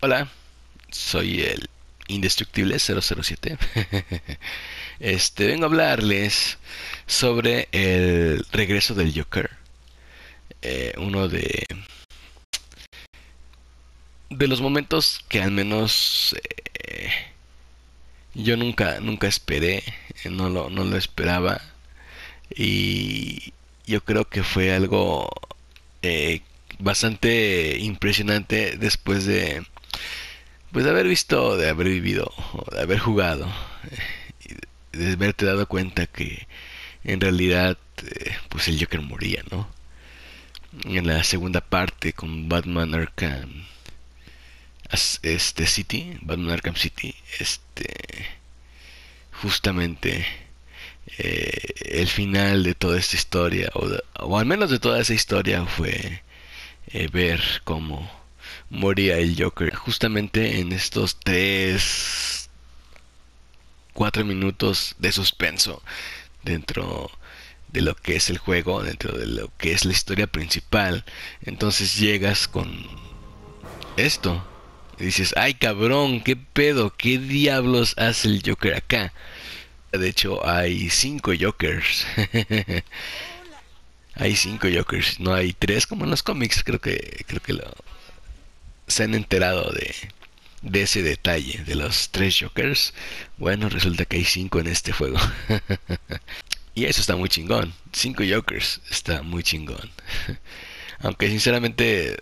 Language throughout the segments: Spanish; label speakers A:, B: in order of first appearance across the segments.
A: Hola, soy el indestructible 007. Este, vengo a hablarles sobre el regreso del Joker. Eh, uno de de los momentos que al menos eh, yo nunca nunca esperé, no lo no lo esperaba y yo creo que fue algo eh, bastante impresionante después de pues de haber visto, de haber vivido, de haber jugado, eh, y de haberte dado cuenta que en realidad eh, pues el Joker moría, ¿no? En la segunda parte con Batman Arkham este City, Batman Arkham City, este justamente eh, el final de toda esta historia, o, al menos de toda esa historia, fue ver cómo moría el Joker. Justamente en estos tres, cuatro minutos de suspenso dentro de lo que es el juego, dentro de lo que es la historia principal. Entonces llegas con esto. Y dices, ay cabrón, qué pedo, qué diablos hace el Joker acá. De hecho, hay cinco Jokers. hay cinco Jokers, no hay tres como en los cómics. Creo que creo que lo, se han enterado de, ese detalle de los tres Jokers. Bueno, resulta que hay cinco en este juego. y eso está muy chingón. Cinco Jokers está muy chingón. Aunque sinceramente,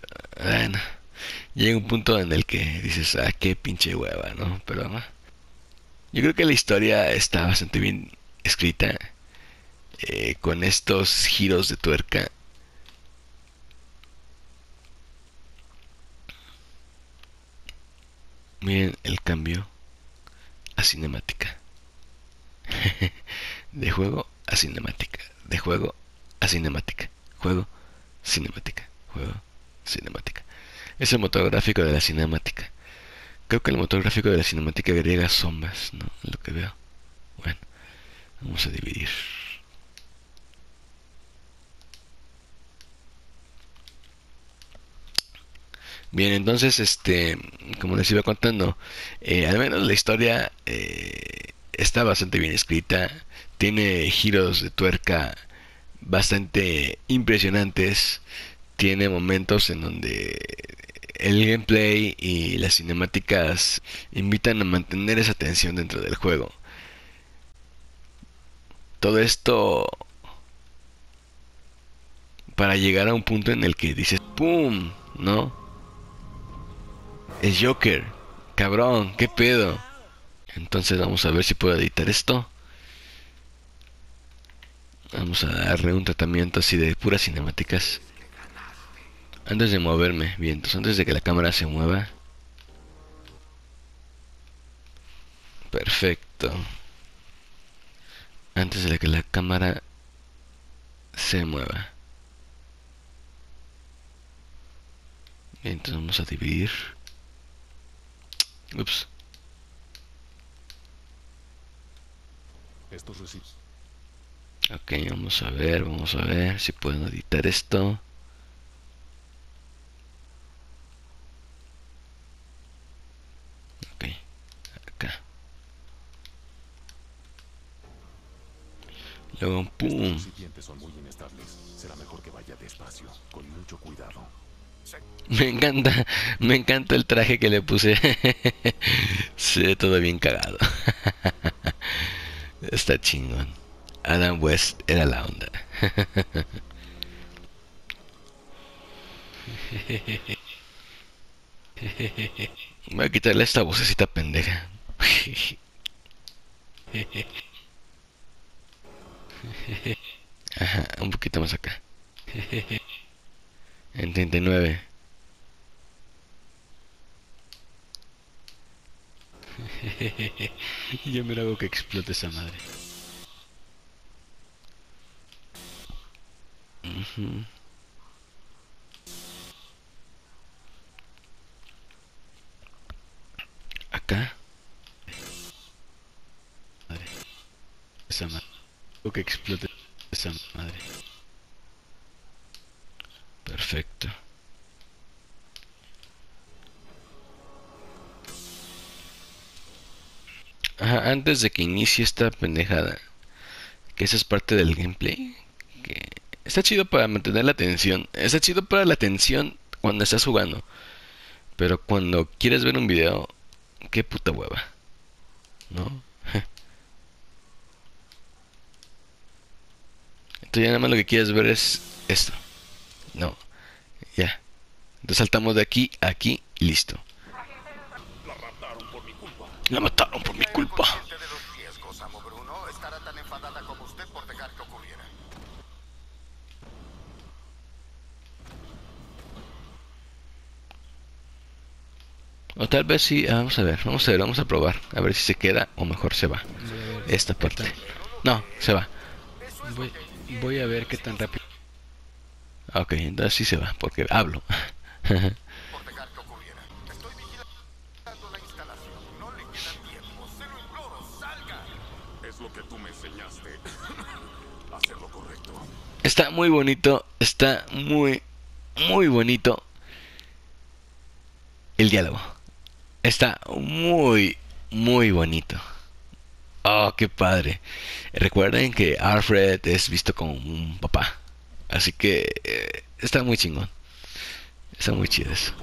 A: llega un punto en el que dices, ah, qué pinche hueva, ¿no? Pero yo creo que la historia está bastante bien escrita. Eh, con estos giros de tuerca. Miren el cambio a cinemática. de juego a cinemática. De juego a cinemática. Juego, cinemática. Juego, cinemática. Es el motor gráfico de la cinemática. Creo que el motor gráfico de la cinemática agrega sombras, ¿no? Lo que veo. Bueno, vamos a dividir. Bien, entonces, este, como les iba contando, eh, al menos la historia eh, está bastante bien escrita, tiene giros de tuerca bastante impresionantes, tiene momentos en donde el gameplay y las cinemáticas invitan a mantener esa tensión dentro del juego. Todo esto para llegar a un punto en el que dices, ¡pum! ¿No? Es Joker. Cabrón, ¿qué pedo? Entonces vamos a ver si puedo editar esto. Vamos a darle un tratamiento así de puras cinemáticas. Antes de moverme, bien, entonces antes de que la cámara se mueva. Perfecto. Antes de que la cámara se mueva. Bien, entonces vamos a dividir. Ups.
B: Estos recibos.
A: Ok, vamos a ver, vamos a ver si puedo editar esto. Ok, acá. Luego, pum.
B: Los siguientes son muy inestables. Será mejor que vaya despacio, con mucho cuidado.
A: Me encanta, me encanta el traje que le puse. Se ve todo bien cagado. Está chingón. Adam West era la onda. Voy a quitarle esta vocecita pendeja. Ajá, un poquito más acá. En 39. Yo me hago que explote esa madre. Acá. Madre. Esa madre. Hago que explote esa madre. Perfecto. Ajá, antes de que inicie esta pendejada, que esa es parte del gameplay, que está chido para mantener la atención, está chido para la atención cuando estás jugando, pero cuando quieres ver un video, qué puta hueva, ¿no? Entonces ya nada más lo que quieres ver es esto, ¿no? Ya. Entonces saltamos de aquí a aquí y listo.
B: La raptaron por mi culpa.
A: La mataron por mi culpa. O tal vez sí, ah, vamos a ver, vamos a ver, vamos a probar, a ver si se queda o mejor se va. Esta parte. No, se va.
C: Voy, voy a ver qué tan rápido.
A: Ah, Ok, entonces sí se va, porque hablo. Está muy bonito, está muy, muy bonito el diálogo. Está muy, muy bonito. Oh, qué padre. Recuerden que Alfred es visto como un papá. Así que eh, está muy chingón. Está muy chido eso.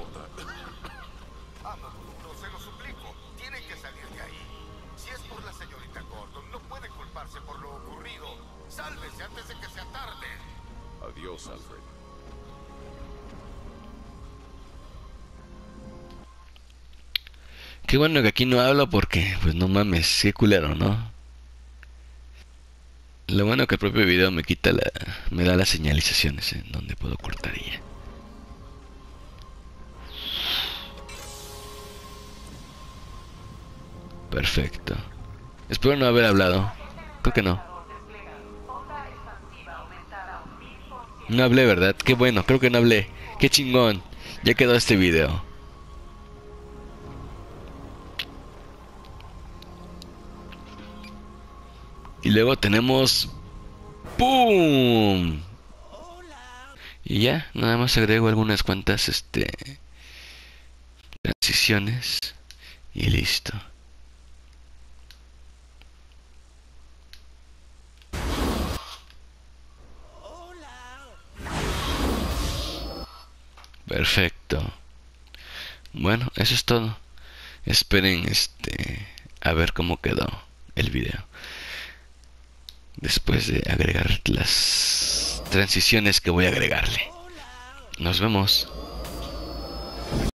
B: Adiós, Alfred.
A: Qué bueno que aquí no hablo porque, pues no mames, qué culero, ¿no? Lo bueno que el propio video me quita la, me da las señalizaciones en donde puedo cortar ya. Perfecto. Espero no haber hablado. Creo que no. No hablé, ¿verdad? Qué bueno, creo que no hablé. Qué chingón. Ya quedó este video. Y luego tenemos... ¡Pum! Y ya, nada más agrego algunas cuantas este transiciones y listo. Perfecto. Bueno, eso es todo. Esperen este a ver cómo quedó el video después de agregar las transiciones que voy a agregarle. Nos vemos.